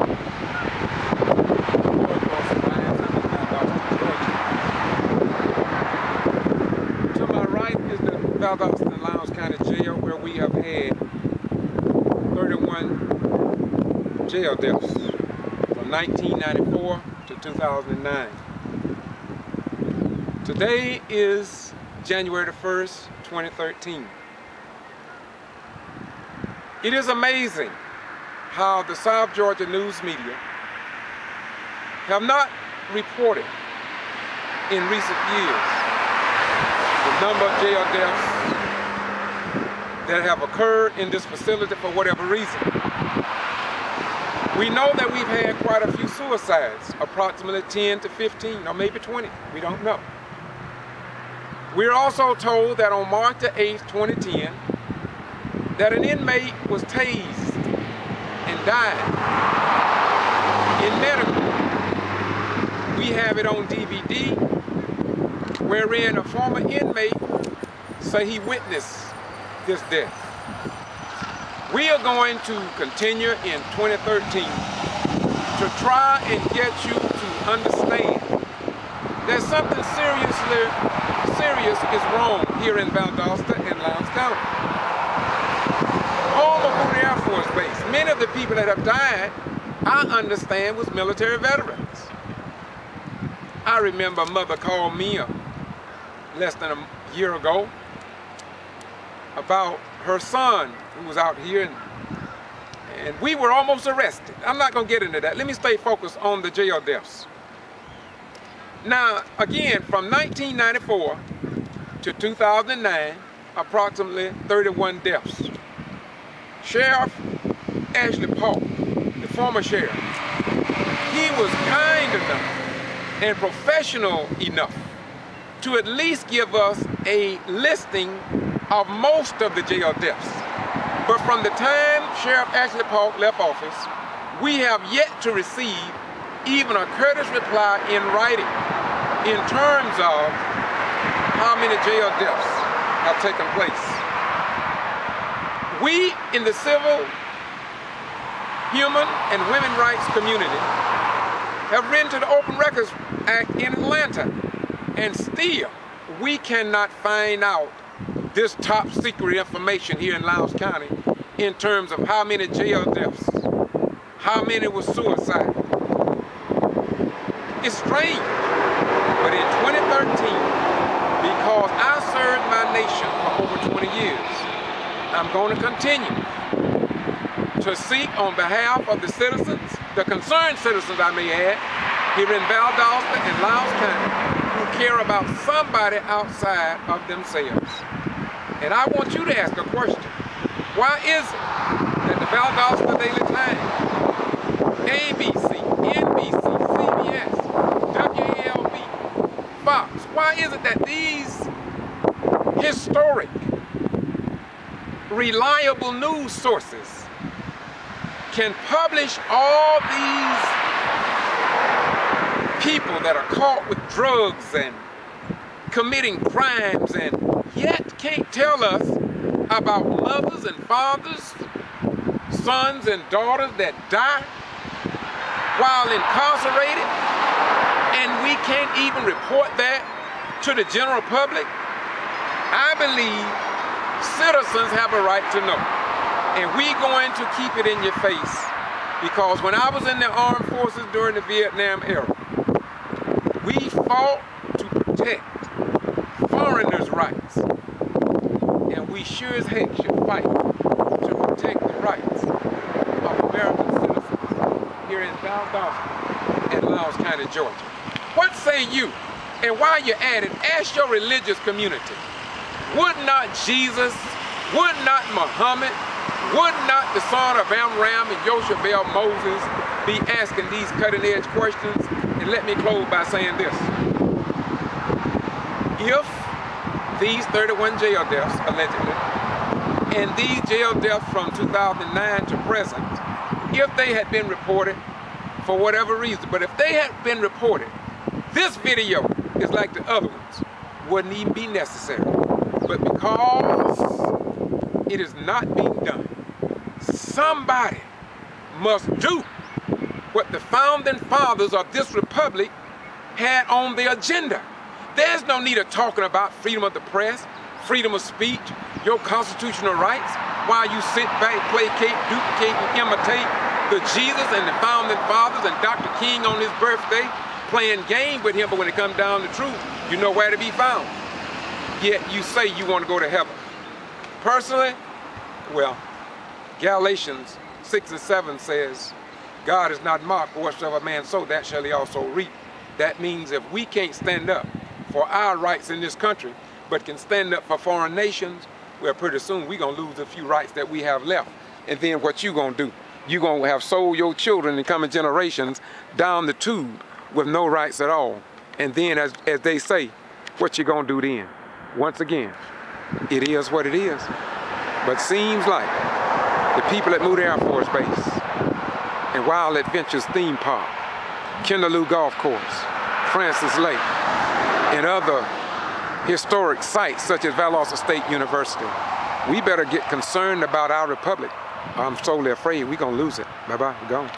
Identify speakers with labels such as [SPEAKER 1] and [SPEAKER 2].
[SPEAKER 1] To my right is the Valdosta and Lowndes County Jail where we have had 31 jail deaths from 1994 to 2009. Today is January the 1st, 2013. It is amazing how the South Georgia news media have not reported in recent years the number of jail deaths that have occurred in this facility for whatever reason. We know that we've had quite a few suicides, approximately 10 to 15 or maybe 20, we don't know. We're also told that on March the 8th, 2010, that an inmate was tased died in medical. We have it on DVD wherein a former inmate say he witnessed this death. We are going to continue in 2013 to try and get you to understand that something seriously serious is wrong here in Valdosta and Lowndes County. Home of Moody Air Force Base. Many of the people that have died, I understand, was military veterans. I remember mother called me a, less than a year ago about her son who was out here and, and we were almost arrested. I'm not going to get into that. Let me stay focused on the jail deaths. Now, again, from 1994 to 2009, approximately 31 deaths. Sheriff Ashley Paulk, the former sheriff, he was kind enough and professional enough to at least give us a listing of most of the jail deaths. But from the time Sheriff Ashley Paulk left office, we have yet to receive even a courteous reply in writing in terms of how many jail deaths have taken place. We in the civil, human, and women rights community have written to the Open Records Act in Atlanta, and still we cannot find out this top secret information here in Lowndes County in terms of how many jail deaths, how many were suicide. It's strange, but in 2013, because I served my nation for over 20 years, I'm going to continue to seek on behalf of the citizens, the concerned citizens I may add, here in Valdosta and Lowndes County, who care about somebody outside of themselves. And I want you to ask a question. Why is it that the Valdosta Daily Times, ABC, NBC, CBS, WALB, Fox, why is it that these historic, reliable news sources can publish all these people that are caught with drugs and committing crimes and yet can't tell us about mothers and fathers, sons and daughters that die while incarcerated and we can't even report that to the general public? I believe citizens have a right to know. And we going to keep it in your face. Because when I was in the armed forces during the Vietnam era, we fought to protect foreigners' rights. And we sure as heck should fight to protect the rights of American citizens here in Valdosta and Lowndes County, Georgia. What say you? And while you're at it, ask your religious community. Would not Jesus, would not Muhammad, would not the son of Amram and Yoshabel Moses be asking these cutting edge questions? And let me close by saying this. If these 31 jail deaths, allegedly, and these jail deaths from 2009 to present, if they had been reported for whatever reason, but if they had been reported, this video is like the other ones, wouldn't even be necessary. But because it is not being done, somebody must do what the founding fathers of this republic had on their agenda. There's no need of talking about freedom of the press, freedom of speech, your constitutional rights, while you sit back, placate, duplicate, and imitate the Jesus and the founding fathers and Dr. King on his birthday, playing game with him, but when it comes down to truth, you know where to be found. Yet you say you want to go to heaven. Personally, well, Galatians 6 and 7 says, God is not mocked, whatsoever man sow, that shall he also reap. That means if we can't stand up for our rights in this country, but can stand up for foreign nations, well, pretty soon we're going to lose a few rights that we have left. And then what you going to do? You're going to have sold your children in coming generations down the tube with no rights at all. And then, as, as they say, what you going to do then? Once again, it is what it is. But seems like the people at Moody Air Force Base and Wild Adventures Theme Park, Kinderlou Golf Course, Francis Lake, and other historic sites such as Valdosta State University, we better get concerned about our republic. I'm solely afraid we're going to lose it. Bye-bye, We're gone.